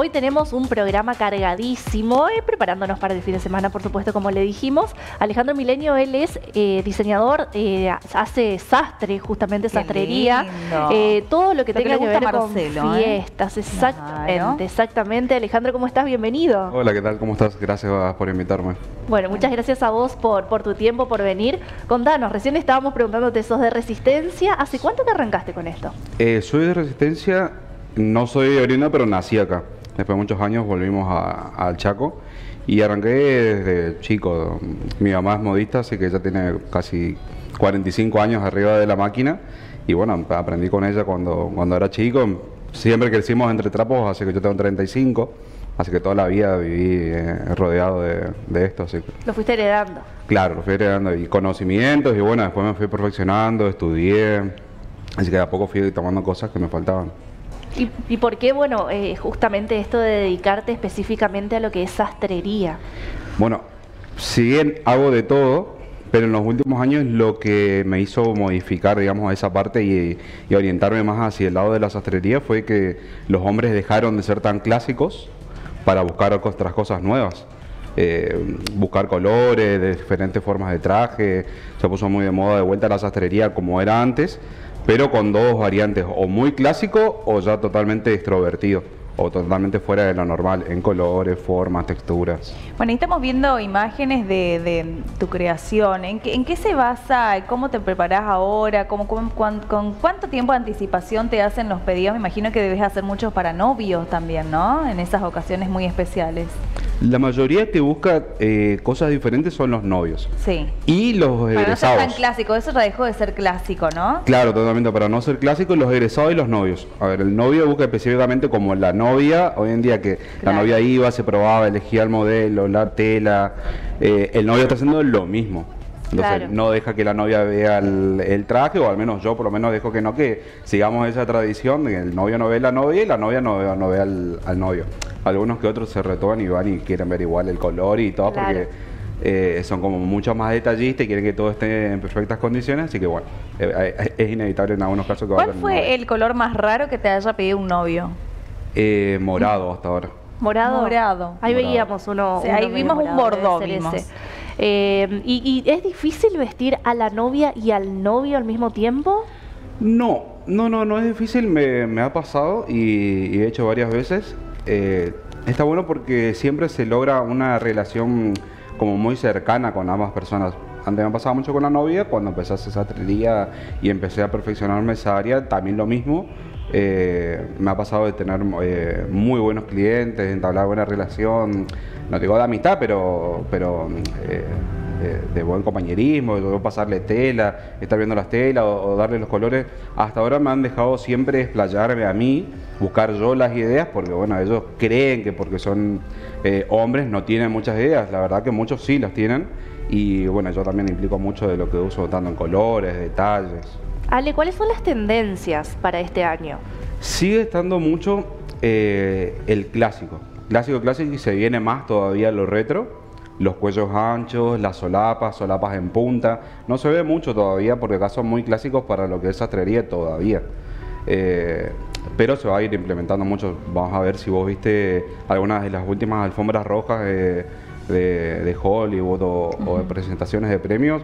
Hoy tenemos un programa cargadísimo, eh, preparándonos para el fin de semana, por supuesto, como le dijimos. Alejandro Milenio, él es eh, diseñador, eh, hace sastre, justamente sastrería. todo lo que tenga que, ver con fiestas, exactamente, exactamente. Alejandro, ¿cómo estás? Bienvenido. Hola, ¿qué tal? ¿Cómo estás? Gracias por invitarme. Bueno, muchas gracias a vos por, por tu tiempo, por venir. Contanos, recién estábamos preguntándote, ¿sos de Resistencia? ¿Hace cuánto que arrancaste con esto? soy de Resistencia, no soy de Orina, pero nací acá. Después de muchos años volvimos al Chaco y arranqué desde chico. Mi mamá es modista, así que ella tiene casi 45 años arriba de la máquina y bueno, aprendí con ella cuando, cuando era chico. Siempre crecimos entre trapos, así que yo tengo 35, así que toda la vida viví eh, rodeado de, esto. Así ¿Lo fuiste heredando? Claro, lo fui heredando y conocimientos y bueno, después me fui perfeccionando, estudié, así que a poco fui tomando cosas que me faltaban. ¿Y, por qué, bueno, eh, justamente esto de dedicarte específicamente a lo que es sastrería? Bueno, si bien hago de todo, pero en los últimos años lo que me hizo modificar, digamos, esa parte y, orientarme más hacia el lado de la sastrería fue que los hombres dejaron de ser tan clásicos para buscar otras cosas nuevas. Eh, buscar colores, diferentes formas de traje, se puso muy de moda de vuelta la sastrería como era antes, pero con dos variantes, o muy clásico o ya totalmente extrovertido o totalmente fuera de lo normal, en colores, formas, texturas. Bueno, y estamos viendo imágenes de, tu creación. ¿En qué, se basa? ¿Cómo te preparas ahora? ¿Cómo, con, cuánto tiempo de anticipación te hacen los pedidos? Me imagino que debes hacer muchos para novios también, ¿no? En esas ocasiones muy especiales. La mayoría que busca eh, cosas diferentes son los novios. Sí. Y los egresados. Para no ser tan clásico, eso ya dejó de ser clásico, ¿no? Claro, totalmente. Para no ser clásico, los egresados y los novios. A ver, el novio busca específicamente como la novia, hoy en día que la novia iba, se probaba, elegía el modelo, la tela. Eh, el novio está haciendo lo mismo. Entonces no deja que la novia vea el, traje, o al menos yo por lo menos dejo que no, que sigamos esa tradición de que el novio no ve a la novia y la novia no no ve al, novio. Algunos que otros se retoman y van y quieren ver igual el color y todo, porque eh, son como mucho más detallistas y quieren que todo esté en perfectas condiciones, así que bueno, eh, eh, es inevitable en algunos casos que ¿Cuál fue el color más raro que te haya pedido un novio? morado hasta ahora. Morado. Morado. Ahí veíamos uno. ahí vimos un bordó, eh, ¿y, es difícil vestir a la novia y al novio al mismo tiempo? No, no, no, no es difícil, me, ha pasado y, he hecho varias veces. Eh, está bueno porque siempre se logra una relación como muy cercana con ambas personas. Antes me pasaba mucho con la novia, cuando empecé a hacer esa trilía y empecé a perfeccionarme esa área, también lo mismo. Eh, me ha pasado de tener muy buenos clientes, entablar buena relación, no digo de amistad, pero, pero eh, eh, de buen compañerismo, de pasarle tela, estar viendo las telas o, darle los colores. Hasta ahora me han dejado siempre explayarme a mí, buscar yo las ideas, porque bueno, ellos creen que porque son eh, hombres no tienen muchas ideas, la verdad que muchos sí las tienen. Y bueno, yo también implico mucho de lo que uso, tanto en colores, detalles. Ale, ¿cuáles son las tendencias para este año? Sigue estando mucho el clásico Clásico, clásico y se viene más todavía lo retro. Los cuellos anchos, las solapas, solapas en punta. No se ve mucho todavía porque acá son muy clásicos para lo que es sastrería todavía. Eh, pero se va a ir implementando mucho. Vamos a ver si vos viste algunas de las últimas alfombras rojas de, de, Hollywood o, de presentaciones de premios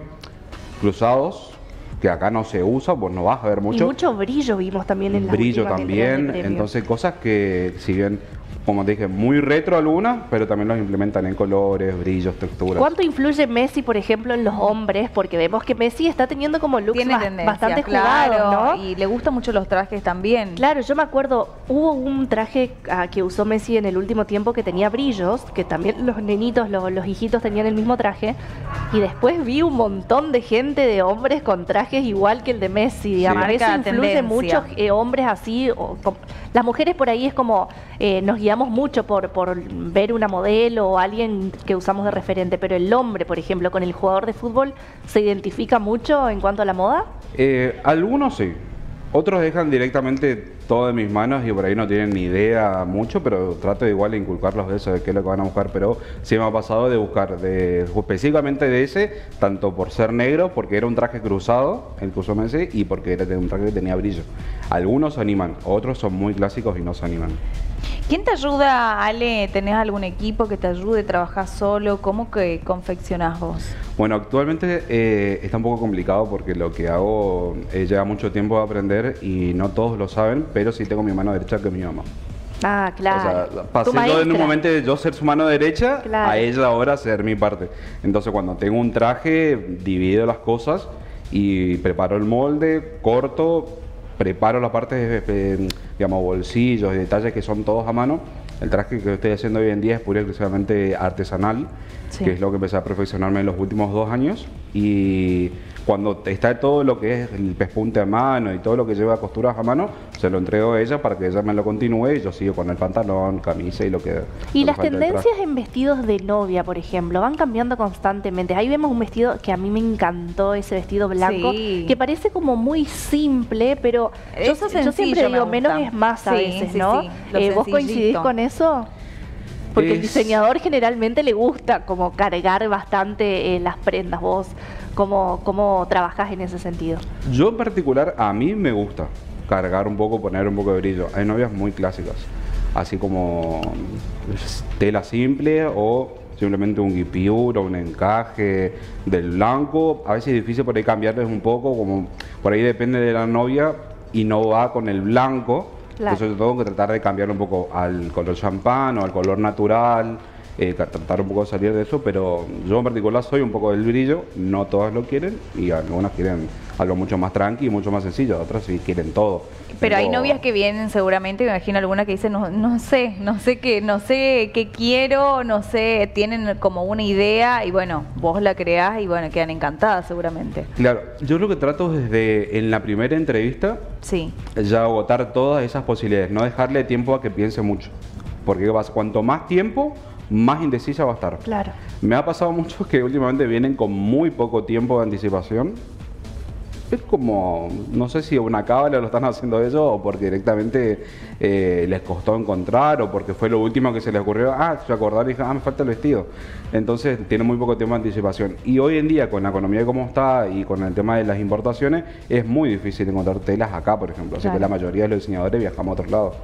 cruzados que acá no se usa, pues no vas a ver mucho. Y mucho brillo vimos también en la Brillo también, entonces cosas que si bien como te dije, muy retro algunas, pero también los implementan en colores, brillos, texturas. ¿Cuánto influye Messi, por ejemplo, en los hombres? Porque vemos que Messi está teniendo como looks bastante claro, ¿no? Y le gustan mucho los trajes también. Claro, yo me acuerdo, hubo un traje ah, que usó Messi en el último tiempo que tenía brillos, que también los nenitos, los, hijitos tenían el mismo traje, y después vi un montón de gente de hombres con trajes igual que el de Messi. Sí. Eso influye mucho eh, hombres así, las mujeres por ahí es como eh, nos guiamos mucho por, por ver una modelo o alguien que usamos de referente, pero el hombre, por ejemplo, con el jugador de fútbol, ¿se identifica mucho en cuanto a la moda? Eh, algunos sí. Otros dejan directamente todo en mis manos y por ahí no tienen ni idea mucho, pero trato de igual de inculcarlos de eso, de qué es lo que van a buscar. Pero sí me ha pasado de buscar, de, específicamente de ese, tanto por ser negro, porque era un traje cruzado, el que usó Messi, y porque era un traje que tenía brillo. Algunos se animan, otros son muy clásicos y no se animan. ¿Quién te ayuda, Ale? ¿Tenés algún equipo que te ayude? ¿Trabajás solo? ¿Cómo que confeccionás vos? Bueno, actualmente eh, está un poco complicado porque lo que hago eh, lleva mucho tiempo a aprender y no todos lo saben, pero sí tengo mi mano derecha que mi mamá. Ah, claro. O sea, pasé yo en un momento de yo ser su mano derecha a ella ahora ser mi parte. Entonces cuando tengo un traje, divido las cosas y preparo el molde, corto, preparo la parte de, digamos, bolsillos y detalles que son todos a mano. El traje que estoy haciendo hoy en día es pura y exclusivamente artesanal, que es lo que empecé a perfeccionarme en los últimos dos años. Y cuando está todo lo que es el pespunte a mano y todo lo que lleva costuras a mano, se lo entrego a ella para que ella me lo continúe y yo sigo con el pantalón, camisa y lo que... Y las tendencias en vestidos de novia, por ejemplo, van cambiando constantemente. Ahí vemos un vestido que a mí me encantó, ese vestido blanco, que parece como muy simple, pero yo, siempre digo, menos es más a veces, ¿no? Eh, ¿Vos coincidís con eso? Porque el diseñador generalmente le gusta como cargar bastante eh, las prendas. Vos, ¿cómo, ¿cómo trabajás en ese sentido? Yo en particular, a mí me gusta cargar un poco, poner un poco de brillo. Hay novias muy clásicas, así como tela simple o simplemente un guipure o un encaje del blanco. A veces es difícil por ahí cambiarles un poco, como por ahí depende de la novia y no va con el blanco entonces yo tengo que tratar de cambiar un poco al color champán o al color natural, eh, tratar un poco de salir de eso, pero yo en particular soy un poco del brillo, no todas lo quieren y algunas quieren algo mucho más tranqui y mucho más sencillo, otras sí quieren todo. Pero hay novias que vienen seguramente, me imagino alguna que dice, no, no sé, no sé qué, no sé qué quiero, no sé, tienen como una idea y bueno, vos la creás y bueno, quedan encantadas seguramente. Claro, yo lo que trato desde en la primera entrevista, sí. ya agotar todas esas posibilidades, no dejarle tiempo a que piense mucho, porque cuanto más tiempo, más indecisa va a estar. Claro. Me ha pasado mucho que últimamente vienen con muy poco tiempo de anticipación es como, no sé si una cábala lo están haciendo ellos o porque directamente eh, les costó encontrar o porque fue lo último que se les ocurrió, ah, se acordaron y dijeron, ah, me falta el vestido. Entonces tiene muy poco tiempo de anticipación. Y hoy en día, con la economía como está y con el tema de las importaciones, es muy difícil encontrar telas acá, por ejemplo. Así que la mayoría de los diseñadores viajamos a otros lados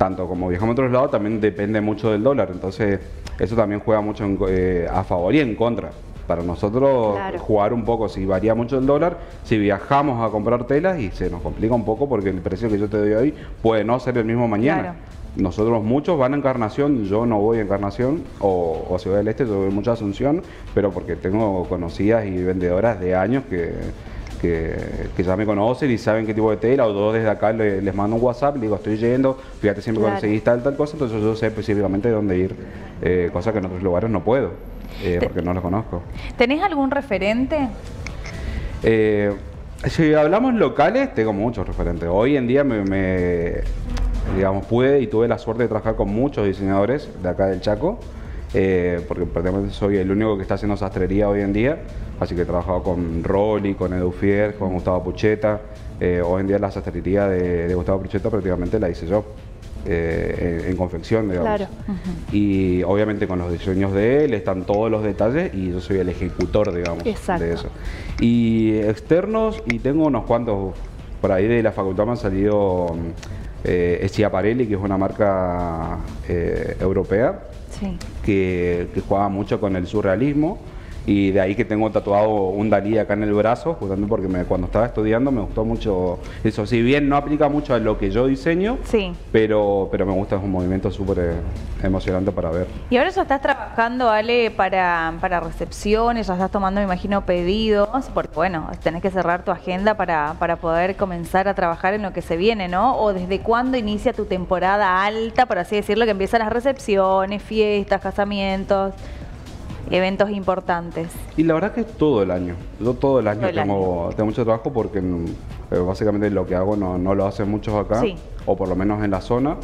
tanto como viajamos a otros lados, también depende mucho del dólar. Entonces, eso también juega mucho eh, a favor y en contra para nosotros jugar un poco, si varía mucho el dólar, si viajamos a comprar telas y se nos complica un poco porque el precio que yo te doy hoy puede no ser el mismo mañana. Nosotros muchos van a Encarnación, yo no voy a Encarnación o, a Ciudad del Este, yo voy mucha Asunción, pero porque tengo conocidas y vendedoras de años que, que, ya me conocen y saben qué tipo de tela, o dos desde acá les, mando un WhatsApp, les digo, estoy yendo, fíjate siempre cuando conseguís tal, tal cosa, entonces yo sé específicamente dónde ir, eh, cosa que en otros lugares no puedo. Eh, porque no lo conozco. ¿Tenés algún referente? Eh, si hablamos locales, tengo muchos referentes. Hoy en día me, digamos, pude y tuve la suerte de trabajar con muchos diseñadores de acá del Chaco, eh, porque prácticamente soy el único que está haciendo sastrería hoy en día, así que he trabajado con Rolly, con Edufier, con Gustavo Pucheta. hoy en día la sastrería de, de Gustavo Pucheta prácticamente la hice yo. Eh, en, confección, digamos. Y obviamente con los diseños de él están todos los detalles y yo soy el ejecutor, digamos, de eso. Y externos, y tengo unos cuantos, por ahí de la facultad me han salido eh, Schiaparelli, que es una marca eh, europea, que, juega mucho con el surrealismo y de ahí que tengo tatuado un Dalí acá en el brazo, justamente porque cuando estaba estudiando me gustó mucho eso. Si bien no aplica mucho a lo que yo diseño, sí. pero, pero me gusta, es un movimiento súper eh, emocionante para ver. Y ahora ya estás trabajando, Ale, para, para recepciones, ya estás tomando, me imagino, pedidos, porque bueno, tenés que cerrar tu agenda para, para poder comenzar a trabajar en lo que se viene, ¿no? O desde cuándo inicia tu temporada alta, por así decirlo, que empiezan las recepciones, fiestas, casamientos eventos importantes? Y la verdad que todo el año. Yo todo el año, tengo, mucho trabajo porque mm, eh, básicamente lo que hago no, no lo hacen muchos acá, o por lo menos en la zona.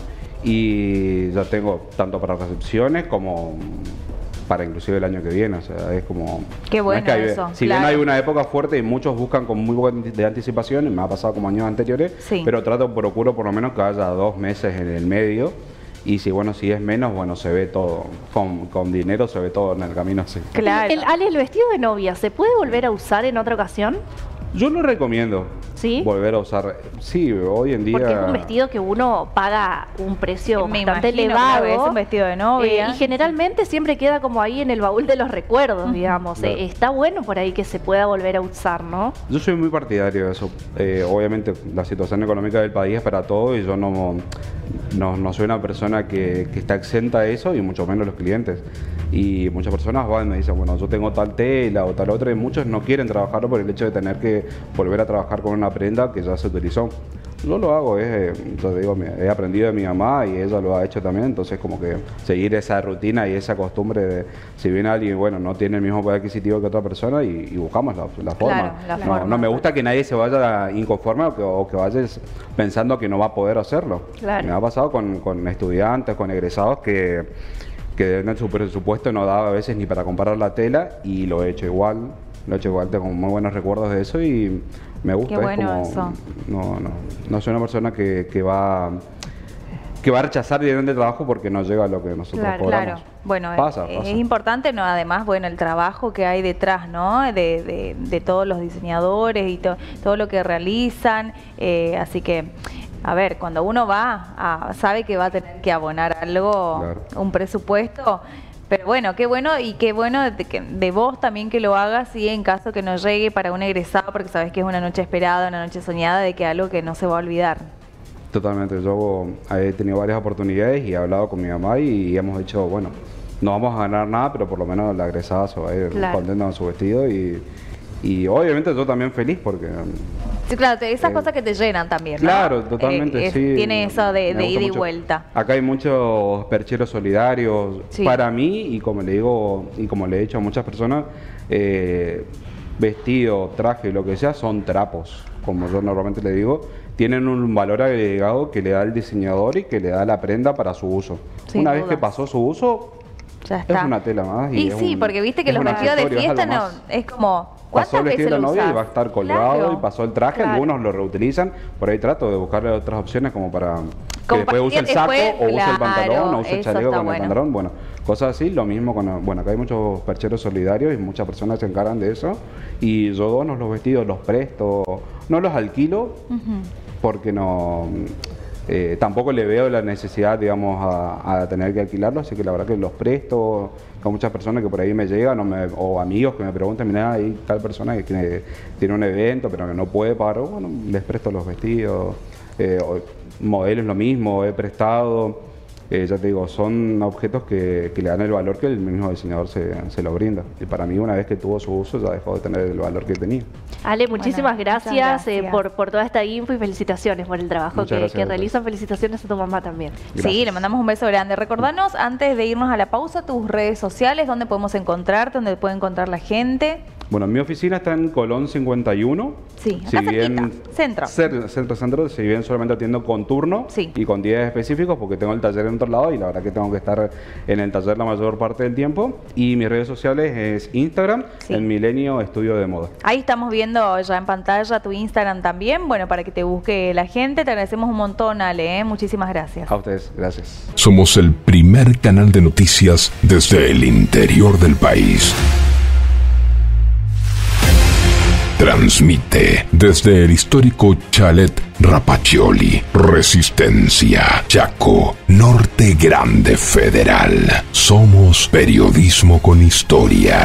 Y ya tengo tanto para recepciones como para inclusive el año que viene. O sea, es como... Qué no es bueno hay- eso, Si claro. bien hay una época fuerte y muchos buscan con muy buena de anticipación, me ha pasado como años anteriores, Sí. pero trato, procuro por lo menos que haya dos meses en el medio. Y si bueno, si es menos, bueno, se ve todo. Con, con dinero se ve todo en el camino así. Claro. El, Ale, ¿el vestido de novia se puede volver a usar en otra ocasión? Yo lo recomiendo. ¿Sí? Volver a usar. Sí, hoy en día. Porque es un vestido que uno paga un precio Me bastante elevado. es un vestido de novia. Eh, y generalmente siempre queda como ahí en el baúl de los recuerdos, digamos. Claro. Eh, está bueno por ahí que se pueda volver a usar, ¿no? Yo soy muy partidario de eso. Eh, obviamente la situación económica del país es para todo y yo no, no, no soy una persona que, que está exenta de eso y mucho menos los clientes. Y muchas personas van y me dicen, bueno, yo tengo tal tela o tal otra y muchos no quieren trabajarlo por el hecho de tener que volver a trabajar con una prenda que ya se utilizó. Yo lo hago, es, eh, yo digo, he aprendido de mi mamá y ella lo ha hecho también, entonces como que seguir esa rutina y esa costumbre de, si viene alguien, bueno, no tiene el mismo poder adquisitivo que otra persona y, y buscamos la, la forma. Claro, la no, forma. no me gusta que nadie se vaya inconforme o que, o que vayas pensando que no va a poder hacerlo. Claro. Me ha pasado con, con estudiantes, con egresados que, que en su presupuesto no daba a veces ni para comprar la tela y lo he hecho igual. Lo he hecho igual, tengo muy buenos recuerdos de eso y me gusta. Qué es bueno como- eso. No, no, no soy una persona que, que va que va a rechazar dinero de trabajo porque no llega a lo que nosotros Claro, cobramos. Claro, bueno, pasa, es, pasa. importante, no, además, bueno, el trabajo que hay detrás, ¿no? De, de- de todos los diseñadores y to- todo lo que realizan, eh, así que, a ver, cuando uno va, a- sabe que va a tener que abonar algo, Claro. un presupuesto, pero bueno, qué bueno y qué bueno de, que- de vos también que lo hagas y en caso que no llegue para un egresado, porque sabes que es una noche esperada, una noche soñada, de que algo que no se va a olvidar. Totalmente, yo he tenido varias oportunidades y he hablado con mi mamá y hemos dicho, bueno, no vamos a ganar nada, pero por lo menos la egresada se va a ir Claro. contenta con su vestido y, y obviamente yo también feliz porque... Sí, claro, te- esas Eh, cosas que te llenan también. ¿no? Claro, totalmente, Eh, es- sí. Tiene eso de, ida y mucho. vuelta. Acá hay muchos percheros solidarios. Sí. Para mí, y como le digo, y como le he dicho a muchas personas, eh, vestido, traje, lo que sea, son trapos, como yo normalmente le digo. Tienen un valor agregado que le da el diseñador y que le da la prenda para su uso. Sin Una vez que pasó su uso, Ya está. es una tela más. Y, es sí, un- porque viste que los vestidos de fiesta no, es como. Pasó ¿Cuántas el vestido de la novia y va a estar colgado Claro. y pasó el traje, Claro. algunos lo reutilizan, por ahí trato de buscarle otras opciones como para que después use el saco después, o use el pantalón o use el chaleco con bueno. el pantalón, bueno, cosas así, lo mismo con, bueno, acá hay muchos percheros solidarios y muchas personas se encargan de eso y yo dono los vestidos, los presto, no los alquilo porque no... eh, tampoco le veo la necesidad, digamos, a, a tener que alquilarlos, así que la verdad que los presto con muchas personas que por ahí me llegan o, amigos que me preguntan, mira, hay tal persona que tiene, tiene un evento pero que no puede pagar, bueno, les presto los vestidos, eh, modelos lo mismo, he prestado, eh, ya te digo, son objetos que, que le dan el valor que el mismo diseñador se, se lo brinda. Y para mí, una vez que tuvo su uso, ya dejó de tener el valor que tenía. Ale, muchísimas Bueno, muchas gracias, eh, gracias. por, por toda esta info y felicitaciones por el trabajo Muchas que, que realizan. Felicitaciones a tu mamá también. Sí, le mandamos un beso grande. Recordanos, antes de irnos a la pausa, tus redes sociales, dónde podemos encontrarte, dónde puede encontrar la gente. Bueno, mi oficina está en Colón 51. Sí, acá cerquita, centro. cer- centro, centro, si bien solamente atiendo con turno Sí. y con días específicos, porque tengo el taller en otro lado y la verdad que tengo que estar en el taller la mayor parte del tiempo. Y mis redes sociales es Instagram, Sí. el Milenio Estudio de Moda. Ahí estamos viendo ya en pantalla tu Instagram también, bueno, para que te busque la gente. Te agradecemos un montón, Ale, ¿eh? muchísimas gracias. A ustedes, gracias. Somos el primer canal de noticias desde el interior del país. Transmite desde el histórico Chalet Rapacioli, Resistencia, Chaco, Norte Grande Federal. Somos periodismo con historia.